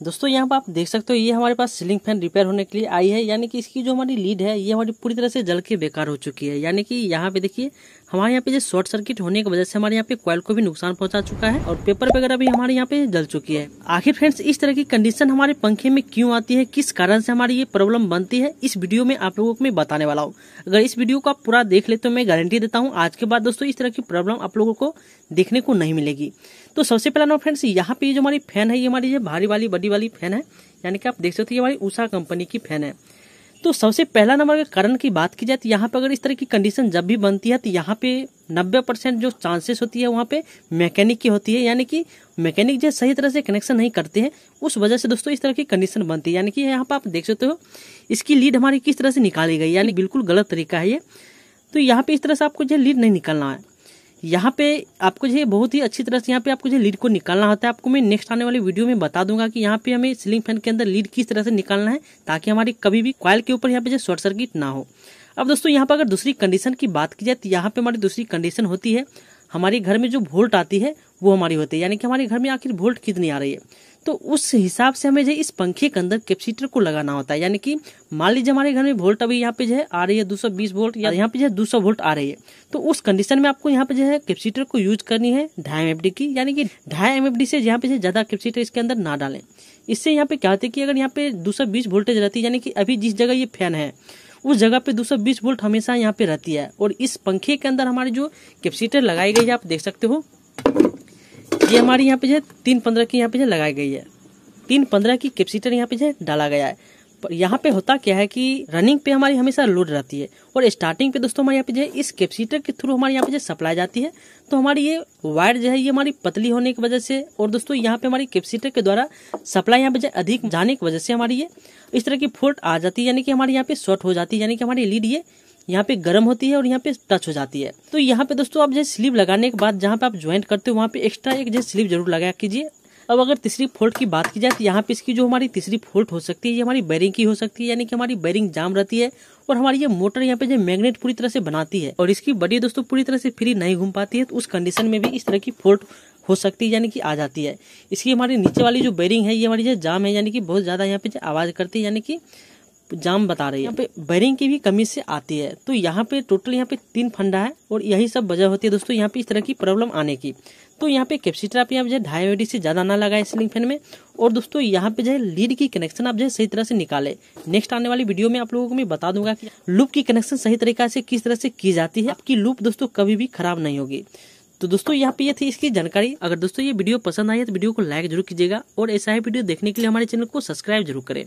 दोस्तों, यहाँ पर आप देख सकते हो, ये हमारे पास सीलिंग फ़ैन रिपेयर होने के लिए आई है। यानी कि इसकी जो हमारी लीड है, ये हमारी पूरी तरह से जल के बेकार हो चुकी है। यानी कि यहाँ पे देखिए हमारे यहाँ पे जो शॉर्ट सर्किट होने की वजह से हमारे यहाँ पे कॉयल को भी नुकसान पहुँचा चुका है और पेपर वगैरह भी हमारे यहाँ पे जल चुकी है। आखिर फ्रेंड्स इस तरह की कंडीशन हमारे पंखे में क्यों आती है? किस कारण से हमारी ये प्रॉब्लम बनती है? इस वीडियो में आप लोगों को मैं बताने वाला हूँ। अगर इस वीडियो को आप पूरा देख ले तो मैं गारंटी देता हूँ, आज के बाद दोस्तों, इस तरह की प्रॉब्लम आप लोगों को देखने को नहीं मिलेगी। तो सबसे पहला ना फ्रेंड्स यहाँ पे जो हमारी फ़ैन है, ये हमारी भारी वाली, बड़ी वाली फ़ैन है, यानी कि आप देख सकते हो हमारी उषा कंपनी की फ़ैन है। तो सबसे पहला नंबर के कारण की बात की जाए तो यहाँ पे अगर इस तरह की कंडीशन जब भी बनती है तो यहाँ पे 90 परसेंट जो चांसेस होती है वहाँ पे मैकेनिक की होती है। यानी कि मैकेनिक जो सही तरह से कनेक्शन नहीं करते हैं, उस वजह से दोस्तों इस तरह की कंडीशन बनती है। यानी कि यहाँ पे आप देख सकते हो, इसकी लीड हमारी किस तरह से निकाली गई यानी बिल्कुल गलत तरीका है ये। तो यहाँ पे इस तरह से आपको जो लीड नहीं निकालना है। यहाँ पे आपको जो है बहुत ही अच्छी तरह से यहाँ पे आपको जो लीड को निकालना होता है। आपको मैं नेक्स्ट आने वाली वीडियो में बता दूँगा कि यहाँ पे हमें सीलिंग फ़ैन के अंदर लीड किस तरह से निकालना है, ताकि हमारी कभी भी क्वाइल के ऊपर यहाँ पे जो शॉर्ट सर्किट ना हो। अब दोस्तों, यहाँ पर अगर दूसरी कंडीशन की बात की जाए तो यहाँ पे हमारी दूसरी कंडीशन होती है, हमारे घर में जो वोल्ट आती है, वो हमारी होती है। यानी कि हमारे घर में आखिर वोल्ट कितनी आ रही है? तो उस हिसाब से हमें जो इस पंखे के अंदर कैपेसिटर को लगाना होता है। यानी कि मान लीजिए हमारे घर में वोल्ट अभी यहाँ पे जो है आ रही है 220 वोल्ट या यहाँ पे जो है 200 वोल्ट आ रही है। तो उस कंडीशन में आपको यहाँ पे जो है कैपेसिटर को यूज़ करनी है ढाई एम की। यानी कि ढाई एम से यहाँ पे ज़्यादा कैपेसिटर इसके अंदर ना डालें। इससे यहाँ पे क्या होता है कि अगर यहाँ पे दो सौ बीस वोल्टेज रहती है, यानी कि अभी जिस जगह ये फ़ैन है, उस जगह पे 220 वोल्ट हमेशा यहाँ पे रहती है। और इस पंखे के अंदर हमारी जो कैपेसिटर लगाई गई है, आप देख सकते हो। ये हमारी यहाँ पे जो है, तीन पंद्रह की यहाँ पे जो लगाई गई है। तीन पंद्रह की कैपेसिटर यहाँ पे जो है डाला गया है। पर यहाँ पे होता क्या है कि रनिंग पे हमारी हमेशा लोड रहती है। और स्टार्टिंग पे दोस्तों हमारे यहाँ पे जो है, इस कैपेसिटर के थ्रू हमारे यहाँ पे जो सप्लाई जाती है। तो हमारी ये वायर जो है, ये हमारी पतली होने की वजह से और दोस्तों यहाँ पे हमारी कैपेसिटर के द्वारा सप्लाई यहाँ पे जो अधिक जाने की वजह से हमारी ये इस तरह की फोल्ट आ जाती है, यानी कि हमारे यहाँ पे शॉर्ट हो जाती है, यानी कि हमारी लीड ये यहाँ पे गर्म होती है और यहाँ पे टच हो जाती है। तो यहाँ पे दोस्तों आप जो स्लीव लगाने के बाद जहाँ पे आप ज्वाइंट करते हो, वहाँ पे एक्स्ट्रा एक जो स्लीव ज़रूर लगाया कीजिए। अब अगर तीसरी फोल्ट की बात की जाए तो यहाँ पे इसकी जो हमारी तीसरी फोल्ट हो सकती है, ये हमारी बैरिंग की हो सकती है, यानी कि हमारी बैरिंग जाम रहती है और हमारी ये मोटर यहाँ पे जो मैग्नेट पूरी तरह से बनाती है और इसकी बड़ी दोस्तों पूरी तरह से फ्री नहीं घूम पाती है तो उस कंडीशन में भी इस तरह की फोल्ट हो सकती है, यानी कि आ जाती है। इसकी हमारी नीचे वाली जो बैरिंग है, ये हमारी जो जाम है, यानी कि बहुत ज़्यादा यहाँ पे आवाज़ करती है, यानी कि जाम बता रही है। यहाँ पे बैरिंग की भी कमी से आती है। तो यहाँ पे टोटल यहाँ पे तीन फंडा है और यही सब वजह होती है दोस्तों यहाँ पे इस तरह की प्रॉब्लम आने की। तो यहाँ पे कैपेसिटर आप यहाँ पे ढाई एडी से ज़्यादा ना लगाए सीलिंग फ़ैन में। और दोस्तों यहाँ पे जो है लीड की कनेक्शन आप जो है सही तरह से निकाले। नेक्स्ट आने वाली वीडियो में आप लोगों को मैं बता दूँगा कि लूप की कनेक्शन सही तरीका से किस तरह से की जाती है। आपकी लूप दोस्तों कभी भी खराब नहीं होगी। तो दोस्तों यहाँ पे ये थी इसकी जानकारी। अगर दोस्तों ये वीडियो पसंद आई है तो वीडियो को लाइक ज़रूर कीजिएगा और ऐसा ही वीडियो देखने के लिए हमारे चैनल को सब्सक्राइब ज़रूर करें।